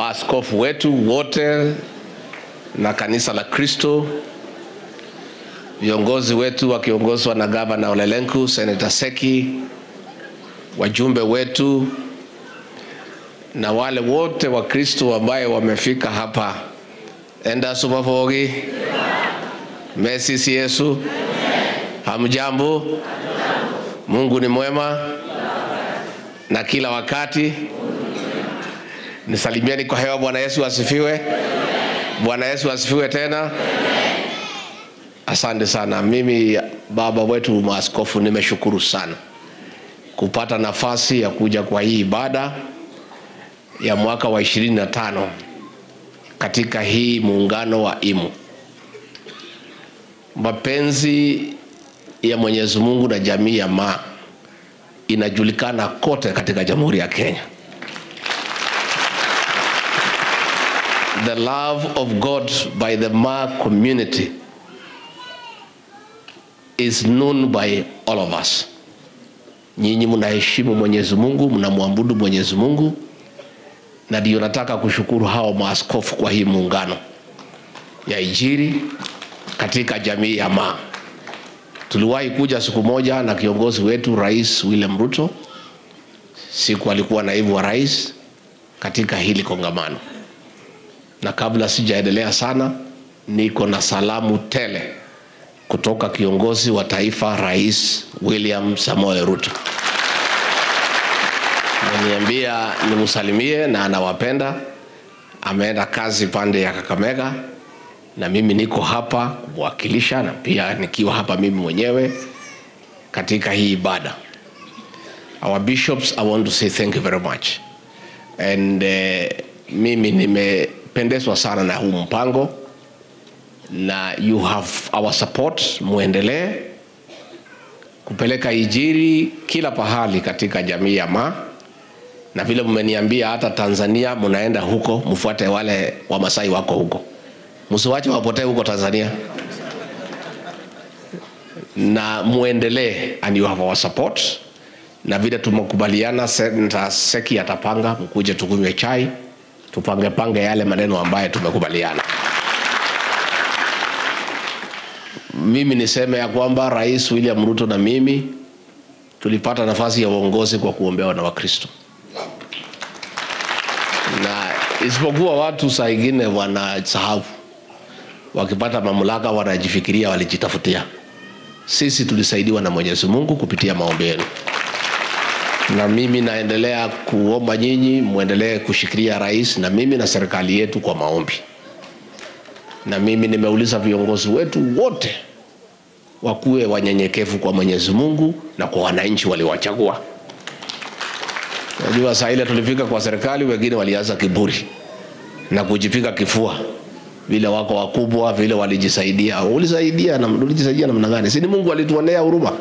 maaskofu wetu wote na kanisa la Kristo, viongozi wetu wakiongozwa na gavana Olelenku, seneta Seki, wajumbe wetu na wale wote wa Kristo ambaye wamefika hapa. Enda sumafogi mesisi Yesu, hamjambo? Mungu ni mwema na kila wakati. Nisalimieni kwa hewa. Bwana Yesu asifiwe. Bwana Yesu asifiwe tena. Asante sana. Mimi baba wetu maaskofu, nimeshukuru sana kupata nafasi ya kuja kwa hii ibada ya mwaka wa ishirini na tano katika hii muungano wa IMU. Mapenzi ya Mwenyezi Mungu na jamii ya Maa inajulikana kote katika Jamhuri ya Kenya. The love of God by the Ma community is known by all of us. Nyinyi mnaheshimu Mwenyezi Mungu, mnamwabudu Mwenyezi Mungu, na ndio nataka kushukuru hao maaskofu kwa hii muungano ya Injili katika jamii ya ma. Tuliwahi kuja siku moja na kiongozi wetu Rais William Ruto, siku alikuwa naibu wa rais katika hili kongamano, na kabla sijaendelea sana, niko na salamu tele kutoka kiongozi wa taifa Rais William Samoei Ruto. Ameniambia nimsalimie na anawapenda. Ameenda kazi pande ya Kakamega na mimi niko hapa kumwakilisha na pia nikiwa hapa mimi mwenyewe katika hii ibada. Our bishops, I want to say thank you very much. And uh, mimi nimependezwa sana na huu mpango na you have our support, muendelee kupeleka ijiri kila pahali katika jamii ya ma. Na vile mmeniambia hata Tanzania mnaenda huko, mfuate wale Wamasai wako huko, msiwache wapotee huko Tanzania, na muendelee, and you have our support. Na vile tumekubaliana, Senta Seki atapanga, mkuje tukunywe chai, tupange pange yale maneno ambayo tumekubaliana. Mimi niseme ya kwamba Rais William Ruto na mimi tulipata nafasi ya uongozi kwa kuombewa na Wakristo, na isipokuwa watu saa ingine wanasahau, wakipata mamlaka wanajifikiria walijitafutia. Sisi tulisaidiwa na Mwenyezi Mungu kupitia maombi yenu, na mimi naendelea kuomba nyinyi mwendelee kushikilia rais na mimi na serikali yetu kwa maombi na mimi nimeuliza viongozi wetu wote wakuwe wanyenyekevu kwa Mwenyezi Mungu na kwa wananchi waliwachagua. Najua saa ile tulifika kwa serikali, wengine walianza kiburi na kujipiga kifua, vile wako wakubwa, vile walijisaidia. Ulisaidia na ulijisaidia namna gani? Si ni Mungu alituonea huruma?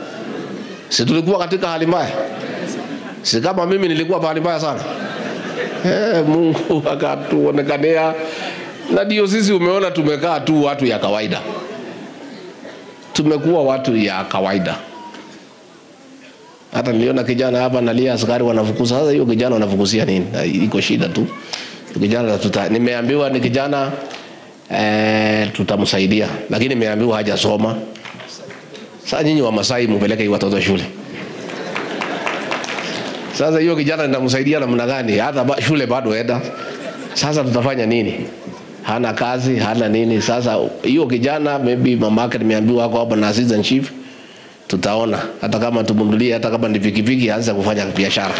Si tulikuwa katika hali mbaya? Si kama mimi nilikuwa pahali mbaya sana? Eh, Mungu akatuonekania na ndio sisi umeona tumekaa tu watu ya kawaida, tumekuwa watu ya kawaida. Hata niliona kijana hapa nalia, askari wanafukuza. Sasa hiyo kijana wanafukuzia nini? Iko shida tu kijana tuta, nimeambiwa ni kijana eh, tutamsaidia, lakini nimeambiwa hajasoma. Sasa nyinyi wa Masai mupeleke watoto shule. Sasa hiyo kijana nitamsaidia namna gani? Hata ba, shule bado enda. Sasa tutafanya nini? hana kazi hana nini. Sasa hiyo kijana maybe mamake nimeambiwa ako hapa na assistant chief, tutaona hata kama tumnunulie, hata kama ni pikipiki, aanze kufanya biashara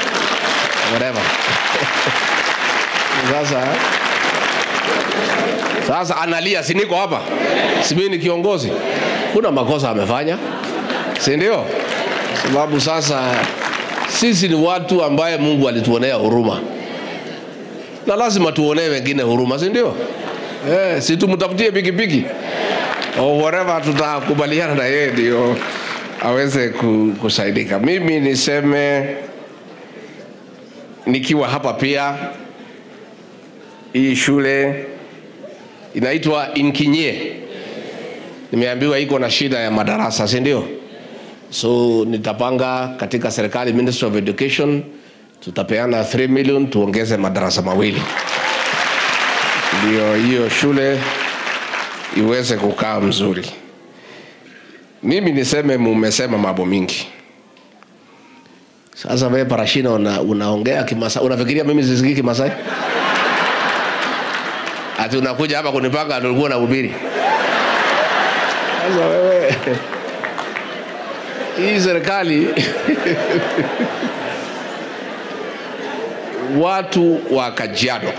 whatever. Sasa sasa analia, si niko hapa, si mimi ni kiongozi, kuna makosa amefanya, si ndio? Sababu sasa sisi ni watu ambaye Mungu alituonea huruma na lazima tuonee wengine huruma, si ndio? Eh, si tumtafutie pikipiki au whatever, tutakubaliana na yeye ndio aweze kusaidika. Mimi niseme nikiwa hapa pia, hii shule inaitwa Inkinyie, nimeambiwa iko na shida ya madarasa, si ndio? So nitapanga katika serikali, Ministry of Education, tutapeana 3 million tuongeze madarasa mawili ndio hiyo shule iweze kukaa mzuri. Mimi niseme, mumesema mambo mingi. Sasa wewe Parashina una, unaongea Kimasai, unafikiria mimi sisikii Kimasai? Ati unakuja hapa kunipanga ndio ulikuwa unahubiri? Sasa wewe hii serikali watu wa Kajiado,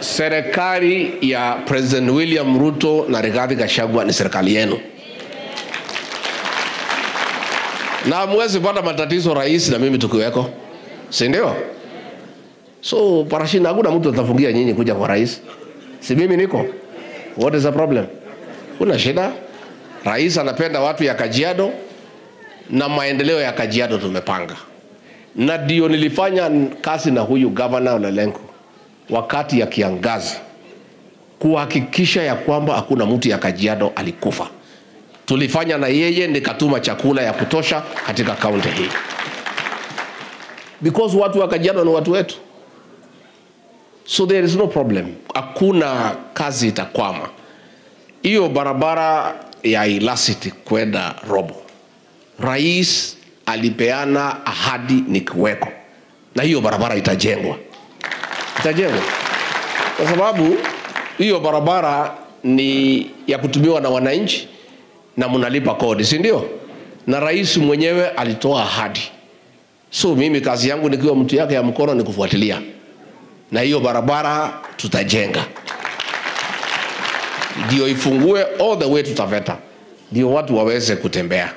serikali ya President William Ruto na Rigathi Gachagua ni serikali yenu, na hamwezi pata matatizo rais na mimi tukiweko, si ndio? So Parashina, hakuna mtu atafungia nyinyi kuja kwa rais, si mimi niko. What is the problem? Kuna shida? Rais anapenda watu ya Kajiado na maendeleo ya Kajiado tumepanga, na ndio nilifanya kazi na huyu gavana Olelenku wakati ya kiangazi kuhakikisha ya kwamba hakuna mtu ya Kajiado alikufa. Tulifanya na yeye, nikatuma chakula ya kutosha katika kaunti hii, because watu wa Kajiado ni watu wetu, so there is no problem, hakuna kazi itakwama. Hiyo barabara ya Ilasiti kwenda Robo, rais alipeana ahadi nikiweko, na hiyo barabara itajengwa, itajengwa. Kwa sababu hiyo barabara ni ya kutumiwa na wananchi na mnalipa kodi, si ndio? Na rais mwenyewe alitoa ahadi, so mimi kazi yangu nikiwa mtu yake ya mkono ni kufuatilia, na hiyo barabara tutajenga ndio ifungue all the way to Taveta, ndio watu waweze kutembea.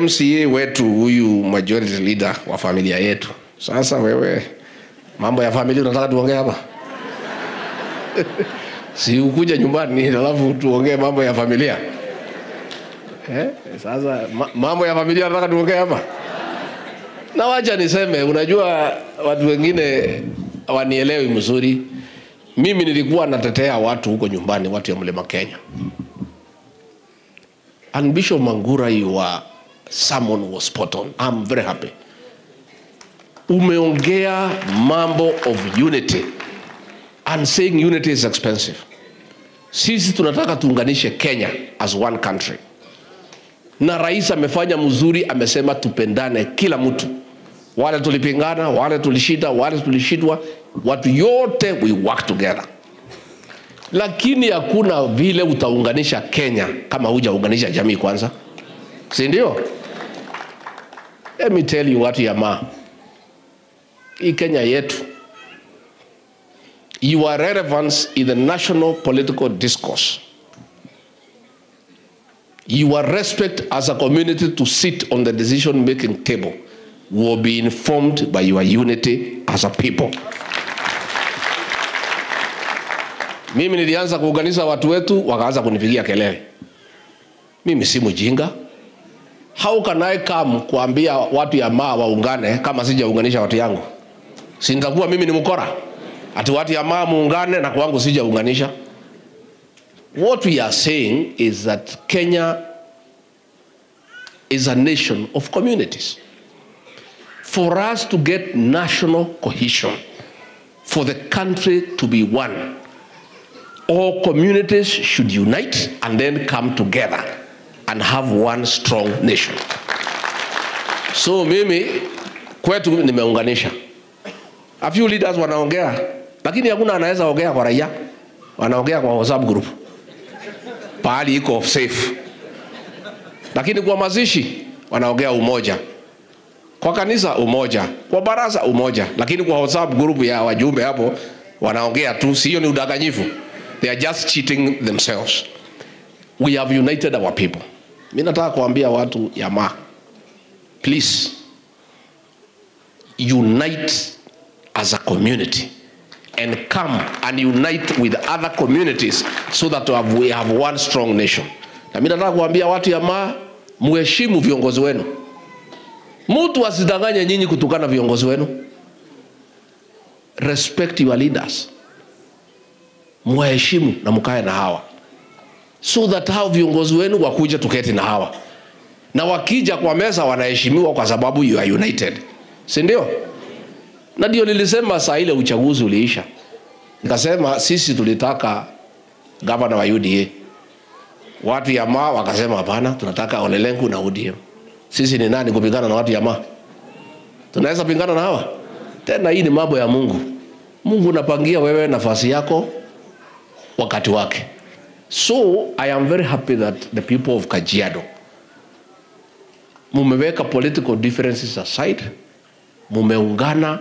MCA wetu huyu majority leader wa familia yetu, sasa wewe, mambo ya familia unataka tuongee hapa? si ukuja nyumbani alafu tuongee mambo ya familia eh? Sasa ma, mambo ya familia nataka tuongee hapa, na wacha niseme, unajua watu wengine wanielewi mzuri mimi nilikuwa natetea watu huko nyumbani, watu ya mlima Kenya. And Bishop Mangura, your sermon was spot on. I'm very happy. Umeongea mambo of unity and saying unity is expensive. Sisi tunataka tuunganishe Kenya as one country, na rais amefanya mzuri, amesema tupendane, kila mtu wale tulipingana, wale tulishinda, wale tulishindwa, watu yote we work together. Lakini hakuna vile utaunganisha Kenya kama hujaunganisha jamii kwanza, si ndio? Let me tell you watu ya ma hii Kenya yetu, your relevance in the national political discourse, your respect as a community to sit on the decision making table will be informed by your unity as a people. Mimi nilianza kuunganisha watu wetu, wakaanza kunipigia kelele. Mimi si mjinga. How can I come kuambia watu ya maa waungane kama sijaunganisha watu yangu? Si nitakuwa mimi ni mkora? Ati watu ya maa muungane na kwangu sijaunganisha? What we are saying is that Kenya is a nation of communities for us to get national cohesion, for the country to be one, all communities should unite and then come together and have one strong nation. So mimi kwetu nimeunganisha. A few leaders wanaongea, lakini hakuna anaweza ongea kwa raia, wanaongea kwa WhatsApp group pahali iko safe, lakini kwa mazishi wanaongea umoja kwa kanisa umoja, kwa baraza umoja, lakini kwa WhatsApp group ya wajumbe hapo wanaongea tu, sio? Ni udanganyifu. They are just cheating themselves. We have united our people. Mi nataka kuambia watu yama please unite as a community and come and unite with other communities so that we have one strong nation. Na mimi nataka kuambia watu ya mheshimu viongozi wenu. Mtu asidanganye nyinyi kutukana viongozi wenu. Respect your leaders, mwaheshimu na mkae na hawa, so that hao viongozi wenu wakuja tuketi na hawa, na wakija kwa meza wanaheshimiwa kwa sababu you are united, si ndio? Na ndio nilisema saa ile uchaguzi uliisha, Nikasema sisi tulitaka gavana wa UDA, watu ya ma wakasema hapana, tunataka olelengu na UDA Sisi ni nani kupingana na watu ya ma? Tunaweza pingana na hawa? Tena hii ni mambo ya Mungu. Mungu unapangia wewe nafasi yako wakati wake. So I am very happy that the people of Kajiado mumeweka political differences aside, mumeungana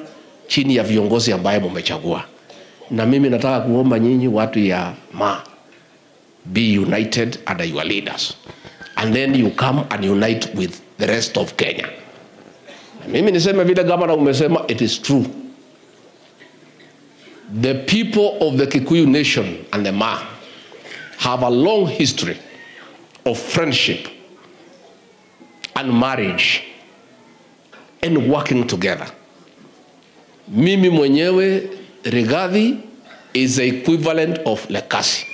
chini ya viongozi ambaye mumechagua, na mimi nataka kuomba nyinyi watu ya ma be united under your leaders and then you come and unite with the rest of Kenya. Na mimi niseme vile gavana umesema, it is true the people of the Kikuyu nation and the Ma have a long history of friendship and marriage and working together. Mimi mwenyewe Rigathi is the equivalent of Lekasi,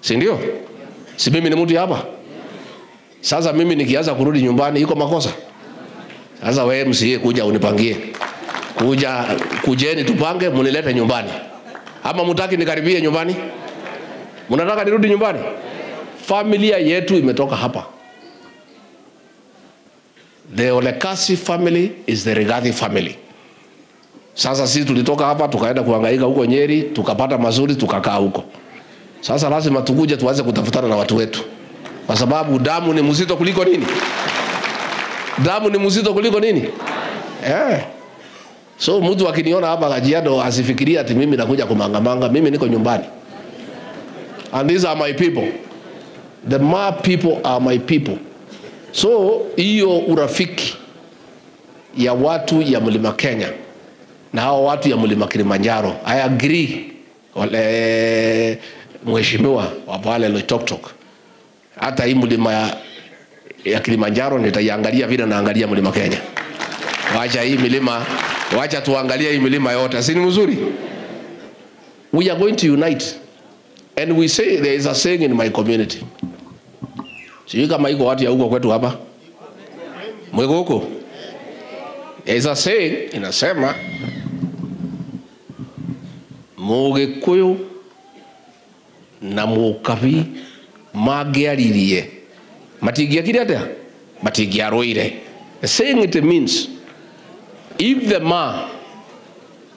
si ndio? Si mimi ni mtu hapa? Sasa mimi nikianza kurudi nyumbani iko makosa? Sasa wewe msiye kuja unipangie, kuja kujeni tupange, munilete nyumbani, ama mutaki nikaribie nyumbani? Mnataka nirudi nyumbani? Familia yetu imetoka hapa. The Olekasi family is the Rigathi family. Sasa sisi tulitoka hapa tukaenda kuangaika huko Nyeri, tukapata mazuri, tukakaa huko. Sasa lazima tukuje tuanze kutafutana na watu wetu, kwa sababu damu ni mzito kuliko nini? Damu ni mzito kuliko nini? Eh. So mtu akiniona hapa Kajiado asifikirie ati mimi nakuja kumangamanga, mimi niko nyumbani. And these are my people. The Ma people are my people. So hiyo urafiki ya watu ya mlima Kenya na hao watu ya mlima Kilimanjaro, I agree wale mheshimiwa wa pale Loitoktok, hata hii mlima ya, ya Kilimanjaro nitaiangalia vile naangalia mlima Kenya. Wacha hii milima, wacha tuangalie hii milima yote, si ni mzuri? We are going to unite. And we say there is a saying in my community. Sijui kama iko watu ya huko kwetu hapa. Mwiko huko? There is a saying inasema mugikuyu na mukabi mangiaririe matingiakire atia matingiarwire saying it means if the ma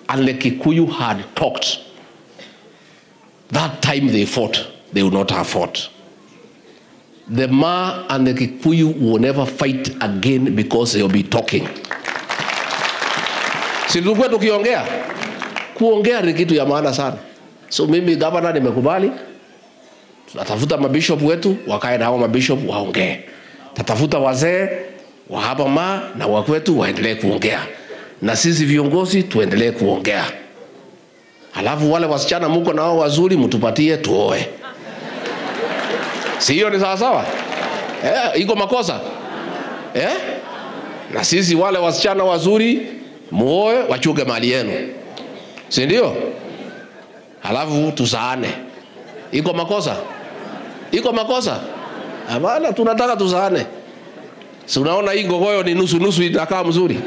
and the kikuyu had talked that time they fought they would not have fought the Ma and the Kikuyu will never fight again because they'll be talking. Si tukiongea? Kuongea ni kitu ya maana sana. So mimi gavana nimekubali, tutatafuta mabishop wetu wakae na hao mabishop waongee, tatafuta wazee wa hapa Ma na wakwetu waendelee kuongea, na sisi viongozi tuendelee kuongea. Halafu wale wasichana muko na wao wazuri, mtupatie tuoe. Si hiyo ni sawasawa eh, iko makosa. Eh? na sisi wale wasichana wazuri muoe wachuge mali yenu. Si ndio? Halafu tuzaane iko makosa? Iko makosa? Hapana tunataka tusaane. Si unaona hii gogoyo ni nusu nusu itakaa mzuri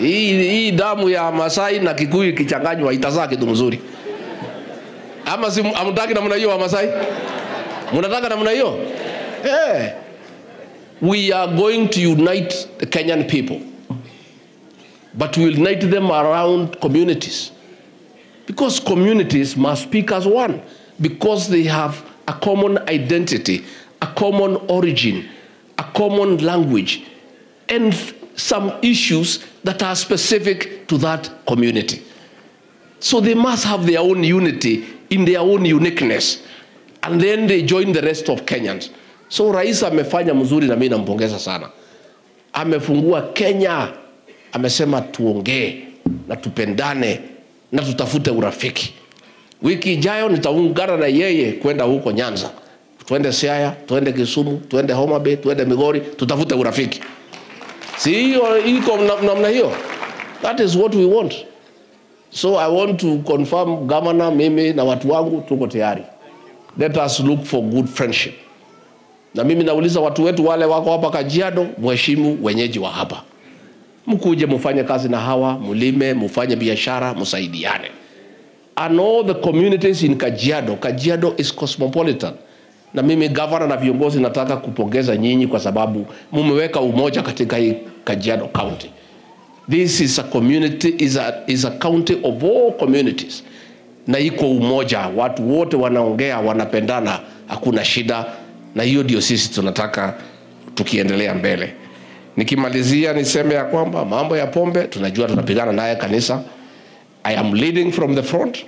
hii, hii damu ya masai na kikuyu ikichanganywa itazaa kitu mzuri. Ama si amtaki namna hiyo wa masai? Mnataka namna hiyo? Hey. we are going to unite the kenyan people but we will unite them around communities because communities must speak as one because they have a common identity a common origin a common language and some issues that are specific to that community so they must have their own unity in their own uniqueness and then they join the rest of Kenyans. So rais amefanya mzuri na mimi nampongeza sana. Amefungua Kenya, amesema tuongee na tupendane na tutafute urafiki. Wiki ijayo nitaungana na yeye kwenda huko Nyanza, tuende Siaya, tuende Kisumu, tuende Homa Bay, tuende Migori, tutafute urafiki. Si hiyo iko namna hiyo? That is what we want. So I want to confirm governor, mimi na watu wangu tuko tayari let us look for good friendship. Na mimi nauliza watu wetu wale wako hapa Kajiado, mheshimu wenyeji wa hapa, mkuje mfanye kazi na hawa, mulime, mfanye biashara, msaidiane. and all the communities in Kajiado. Kajiado is cosmopolitan. Na mimi gavana na viongozi nataka kupongeza nyinyi kwa sababu mumeweka umoja katika hii Kajiado County. This is a community is a, is a county of all communities, na iko umoja, watu wote wanaongea, wanapendana, hakuna shida, na hiyo ndio sisi tunataka tukiendelea mbele. Nikimalizia niseme ya kwamba mambo ya pombe tunajua tunapigana naye kanisa. I am leading from the front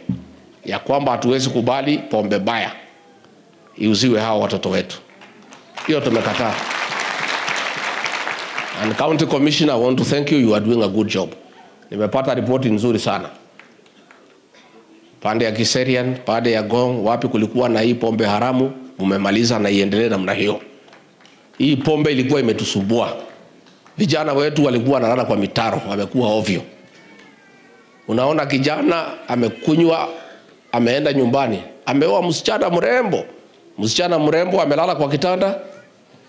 ya kwamba hatuwezi kubali pombe baya iuziwe hawa watoto wetu, hiyo tumekataa. And County Commissioner, I want to thank you. You are doing a good job. Nimepata ripoti nzuri sana pande ya Kiserian, pande ya Gong, wapi kulikuwa na hii pombe haramu, mumemaliza na iendelee namna hiyo. Hii pombe ilikuwa imetusumbua, vijana wetu walikuwa wanalala kwa mitaro, wamekuwa ovyo. Unaona kijana amekunywa, ameenda nyumbani, ameoa msichana mrembo, msichana mrembo amelala kwa kitanda,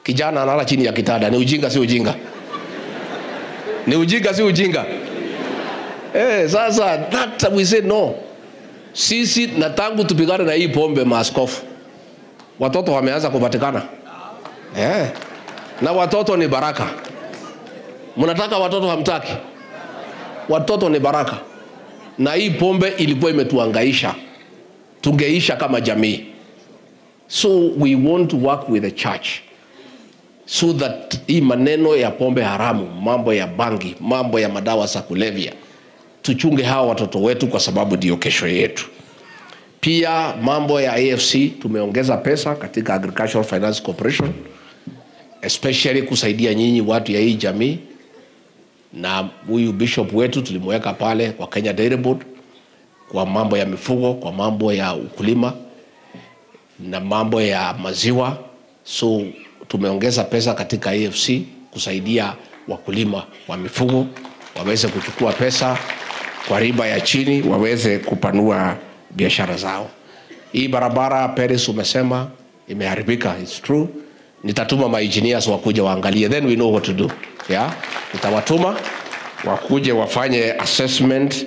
kijana analala chini ya kitanda. Ni ujinga, si ujinga? Ni ujinga, si ujinga? Eh, sasa that we say no. Sisi na tangu tupigane na hii pombe, maaskofu, watoto wameanza kupatikana eh, na watoto ni baraka. Mnataka watoto, hamtaki? Watoto ni baraka, na hii pombe ilikuwa imetuangaisha, tungeisha kama jamii. So we want to work with the church so that hii maneno ya pombe haramu, mambo ya bangi, mambo ya madawa za kulevya, tuchunge hawa watoto wetu, kwa sababu ndio kesho yetu. Pia mambo ya AFC tumeongeza pesa katika Agricultural Finance Corporation, especially kusaidia nyinyi watu ya hii jamii, na huyu bishop wetu tulimweka pale kwa Kenya Dairy Board kwa mambo ya mifugo, kwa mambo ya ukulima na mambo ya maziwa. So tumeongeza pesa katika AFC kusaidia wakulima wa mifugo waweze kuchukua pesa kwa riba ya chini, waweze kupanua biashara zao. Hii barabara Paris umesema imeharibika, it's true. Nitatuma maengineers wakuja waangalie, then we know what to do. Yeah? Nitawatuma wakuje wafanye assessment,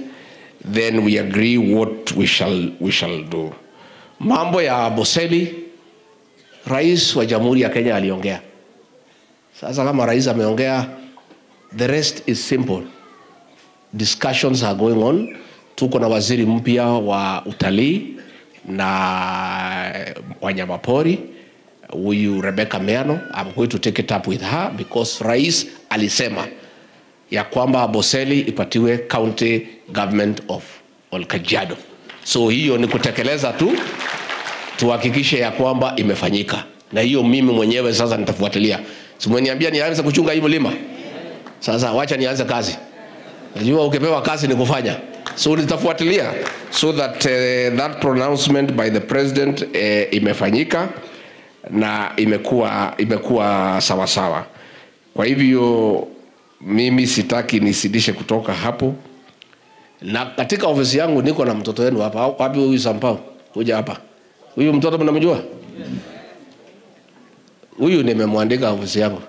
then we agree what we shall, we shall do. Mambo ya Boseli, rais wa Jamhuri ya Kenya aliongea. Sasa kama rais ameongea, the rest is simple. Discussions are going on. Tuko na waziri mpya wa utalii na wanyamapori huyu Rebecca Meano. I'm going to take it up with her because rais alisema ya kwamba Boseli ipatiwe county government of Olkajiado. So hiyo ni kutekeleza tu, tuhakikishe ya kwamba imefanyika, na hiyo mimi mwenyewe sasa nitafuatilia. Simeniambia nianze kuchunga hii mlima, sasa wacha nianze kazi. Najua ukipewa kazi ni kufanya, so nitafuatilia so that uh, that pronouncement by the president uh, imefanyika na imekuwa imekuwa sawa sawa. Kwa hivyo mimi sitaki nisidishe kutoka hapo, na katika ofisi yangu niko na mtoto wenu hapa. Wapi huyu Sampao? Kuja hapa. Huyu mtoto mnamjua? Huyu nimemwandika ofisi yangu,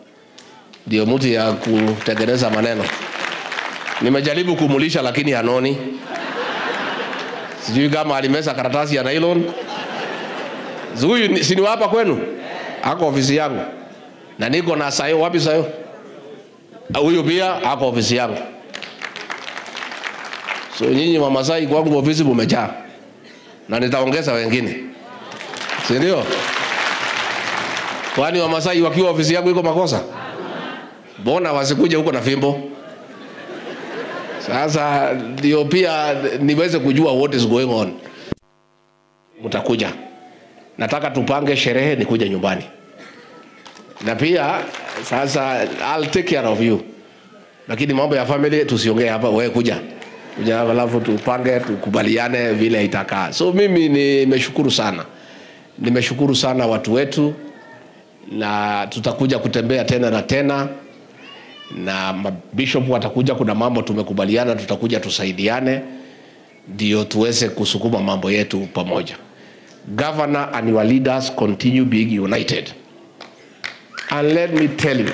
ndio mtu ya kutengeneza maneno. Nimejaribu kumulisha lakini anoni, Sijui kama alimeza karatasi ya nylon. Huyu si hapa kwenu? Ako ofisi yangu na niko na sayo. Wapi sayo? Huyu pia ako ofisi yangu. So nyinyi Wamasai kwangu ofisi mumejaa, na nitaongeza wengine, si ndio? Kwani Wamasai wakiwa ofisi yangu iko makosa? Mbona wasikuja huko na fimbo? Sasa ndio pia niweze kujua what is going on. Mtakuja, nataka tupange sherehe, nikuja nyumbani na pia sasa I'll take care of you, lakini mambo ya family tusiongee hapa. Wewe kuja kuja, alafu tupange, tukubaliane vile itakaa. So mimi nimeshukuru sana, nimeshukuru sana watu wetu, na tutakuja kutembea tena na tena na mabishop watakuja. Kuna mambo tumekubaliana, tutakuja tusaidiane, ndio tuweze kusukuma mambo yetu pamoja. Governor and your leaders continue being united. And let me tell you,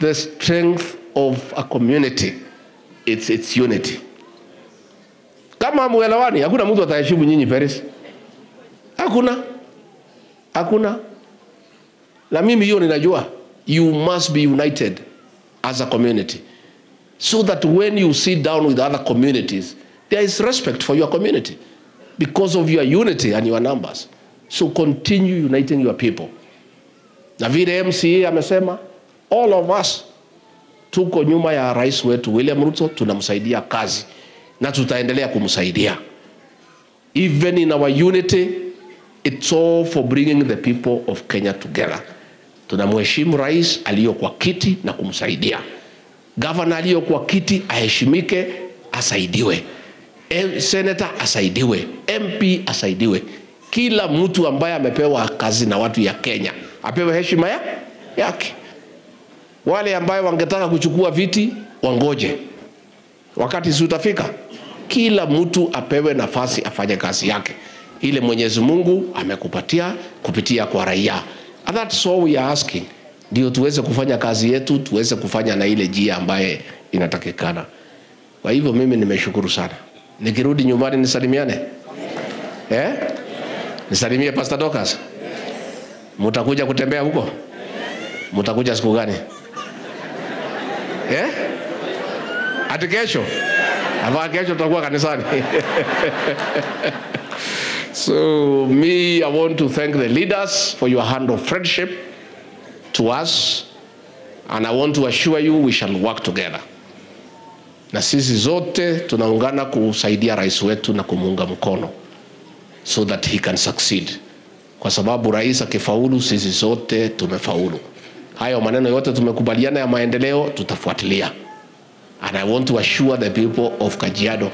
the strength of a community, it's its unity. Kama muelewani, hakuna mtu ataheshimu nyinyi Paris. Hakuna, hakuna. Na mimi hiyo ninajua, you must be united as a community so that when you sit down with other communities there is respect for your community because of your unity and your numbers. So continue uniting your people. Na vile MCA amesema, all of us tuko nyuma ya rais wetu William Ruto, tunamsaidia kazi na tutaendelea kumsaidia. Even in our unity, it's all for bringing the people of Kenya together. Tunamheshimu rais aliyokuwa kiti na kumsaidia. Gavana aliyokuwa kiti aheshimike, asaidiwe. Senator asaidiwe, MP asaidiwe. Kila mtu ambaye amepewa kazi na watu ya Kenya apewe heshima ya yake. Wale ambaye wangetaka kuchukua viti wangoje, wakati si utafika. Kila mtu apewe nafasi afanye kazi yake ile Mwenyezi Mungu amekupatia kupitia kwa raia. And that's all we are asking, ndio tuweze kufanya kazi yetu, tuweze kufanya na ile jia ambaye inatakikana. Kwa hivyo mimi nimeshukuru sana. Nikirudi nyumbani nisalimiane eh? Nisalimie Pastor Dorcas. Mutakuja kutembea huko? Mutakuja siku gani? Eh? Ati kesho? Hapa kesho tutakuwa kanisani. so me I want to thank the leaders for your hand of friendship to us and I want to assure you we shall work together. Na sisi zote tunaungana kusaidia rais wetu na kumuunga mkono so that he can succeed, kwa sababu rais akifaulu, sisi zote tumefaulu. Hayo maneno yote tumekubaliana ya maendeleo tutafuatilia, and I want to assure the people of Kajiado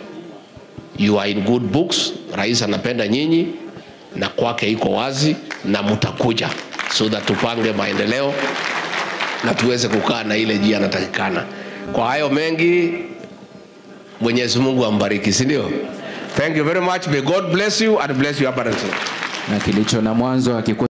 you are in good books. Rais anapenda nyinyi na kwake iko wazi, na mtakuja so that tupange maendeleo na tuweze kukaa na ile jia anatakikana. Kwa hayo mengi, Mwenyezi Mungu ambariki, si ndio? Thank you very much. May God bless you and bless you abundantly. na kilicho na mwanzo hakikosi